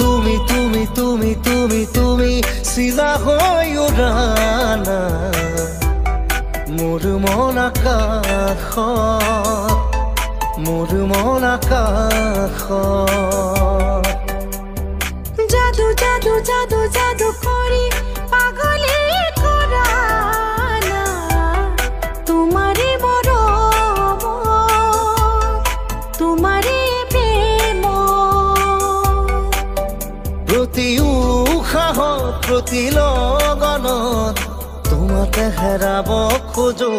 তুমি তুমি তুমি তুমি তুমি চিলা হৈ উৰানা মোৰ মন আকাশ মোৰ মন আকাশ জাদু জাদু কৰি পাগলে কৰা না। তোমাৰে মৰম প্ৰতি উশাহত প্ৰতি লগনত তোমাতে হেৰাব খোজো।